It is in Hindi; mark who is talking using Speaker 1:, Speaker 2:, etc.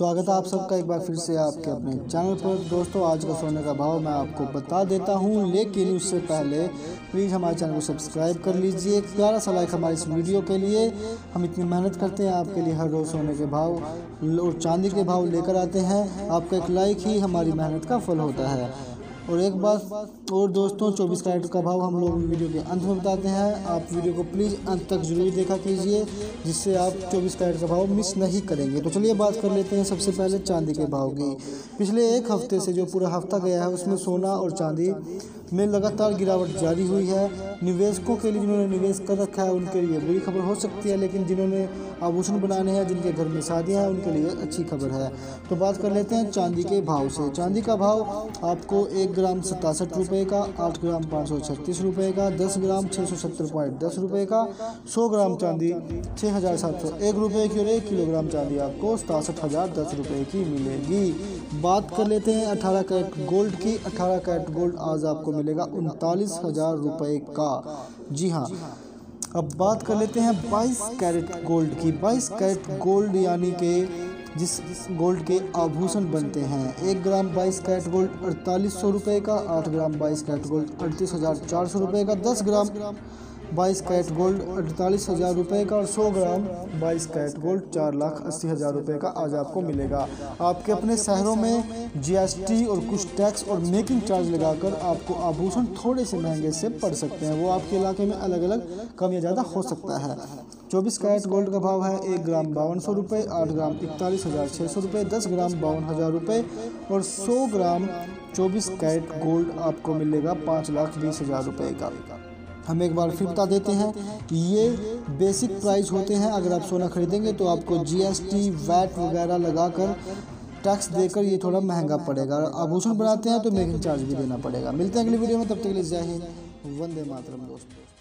Speaker 1: स्वागत है आप सबका एक बार फिर से आपके अपने चैनल पर। दोस्तों, आज का सोने का भाव मैं आपको बता देता हूँ, लेकिन उससे पहले प्लीज़ हमारे चैनल को सब्सक्राइब कर लीजिए। एक प्यारा सा लाइक हमारे इस वीडियो के लिए। हम इतनी मेहनत करते हैं, आपके लिए हर रोज़ सोने के भाव और चांदी के भाव लेकर आते हैं। आपका एक लाइक ही हमारी मेहनत का फल होता है। और एक बात और दोस्तों 24 कैरेट का भाव हम लोग वीडियो के अंत में बताते हैं। आप वीडियो को प्लीज़ अंत तक ज़रूर देखा कीजिए, जिससे आप 24 कैरेट का भाव मिस नहीं करेंगे। तो चलिए बात कर लेते हैं सबसे पहले चांदी के भाव की। पिछले एक हफ़्ते से जो पूरा हफ़्ता गया है, उसमें सोना और चांदी में लगातार गिरावट जारी हुई है। निवेशकों के लिए जिन्होंने निवेश कर रखा है, उनके लिए बुरी खबर हो सकती है, लेकिन जिन्होंने आभूषण बनाने हैं, जिनके घर में शादियाँ हैं, उनके लिए अच्छी खबर है। तो बात कर लेते हैं चांदी के भाव से। चांदी का भाव आपको एक ग्राम सतासठ रुपये का, आठ ग्राम पाँच सौ छत्तीस रुपये का, दस ग्राम छः सौ सत्तर पॉइंट दस रुपये का, सौ ग्राम चांदी छः हज़ार सात सौ एक रुपये की और एक किलोग्राम चांदी आपको सतासठ हज़ार दस रुपये की मिलेगी। बात कर लेते हैं अठारह कैरेट गोल्ड की। अठारह कैरेट गोल्ड आज आपको मिलेगा उनतालीस हज़ार रुपये का। जी हाँ। अब बात कर लेते हैं 22 कैरेट गोल्ड की। 22 कैरेट गोल्ड यानी कि जिस गोल्ड के आभूषण बनते हैं। एक ग्राम 22 कैरेट गोल्ड अड़तालीस सौ रुपये का, आठ ग्राम 22 कैरेट गोल्ड अड़तीस हज़ार चार सौ रुपये का, दस ग्राम बाईस कैरेट गोल्ड अड़तालीस हज़ार रुपये का और सौ ग्राम बाईस कैरेट गोल्ड चार लाख अस्सी हज़ार रुपये का आज आपको मिलेगा। आपके अपने शहरों में जीएसटी और कुछ टैक्स और मेकिंग चार्ज लगाकर आपको आभूषण थोड़े से महँगे से पड़ सकते हैं। वो आपके इलाके में अलग अलग कम या ज़्यादा हो सकता है। चौबीस कैरेट गोल्ड का भाव है एक ग्राम बावन सौ रुपये आठ ग्राम इकतालीस हज़ार छः सौ रुपये दस ग्राम बावन हज़ार रुपये और सौ ग्राम चौबीस कैरेट गोल्ड आपको मिलेगा पाँच लाख बीस हज़ार रुपये का। हम एक बार फिर बता देते हैं ये बेसिक प्राइस होते हैं। अगर आप सोना खरीदेंगे तो आपको जीएसटी वैट वगैरह लगाकर टैक्स देकर ये थोड़ा महँगा पड़ेगा। आभूषण बनाते हैं तो मेकिंग चार्ज भी देना पड़ेगा। मिलते हैं अगली वीडियो में। तब तक के लिए जय हिंद। वंदे मातरम दोस्तों।